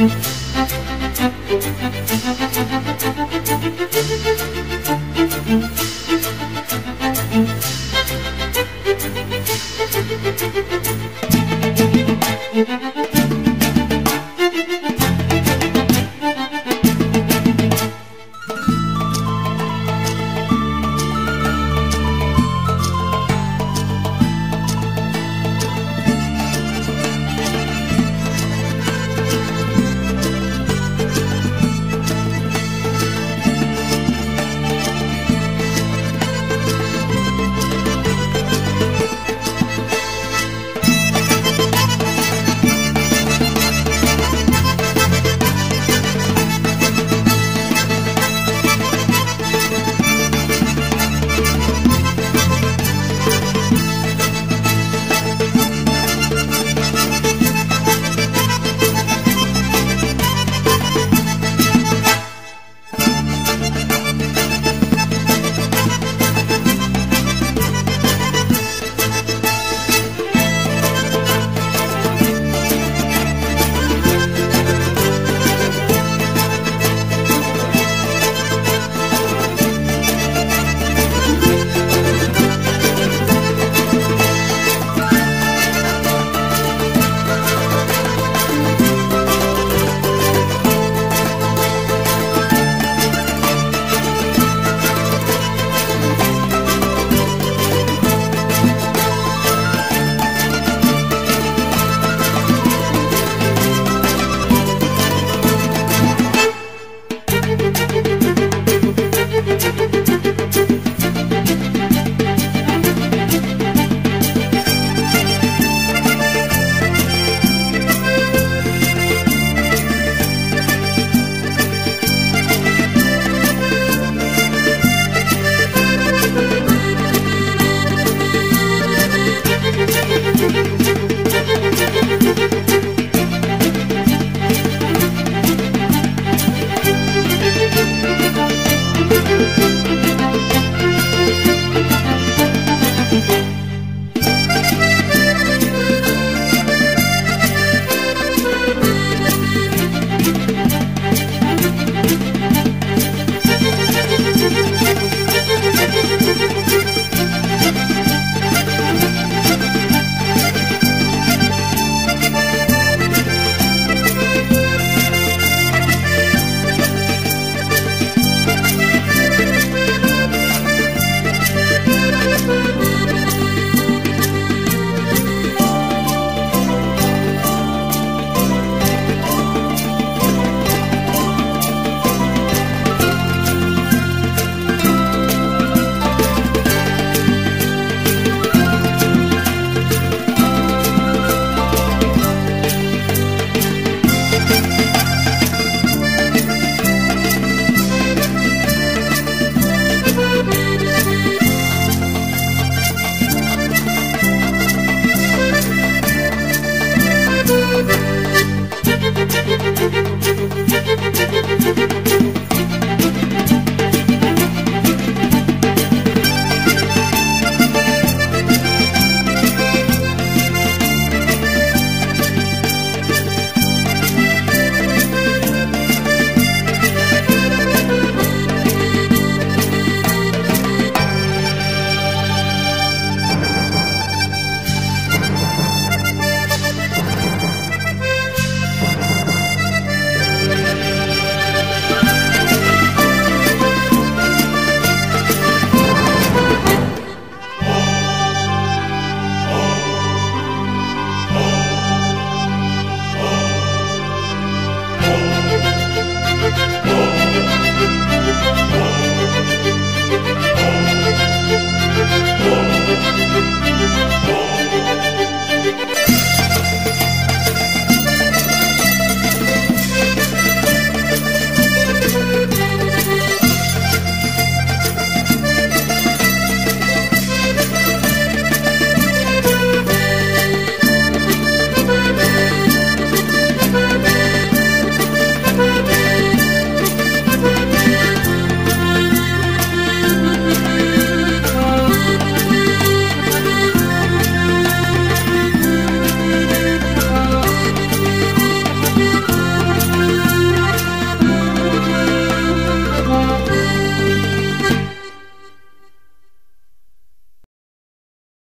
Mm-hmm.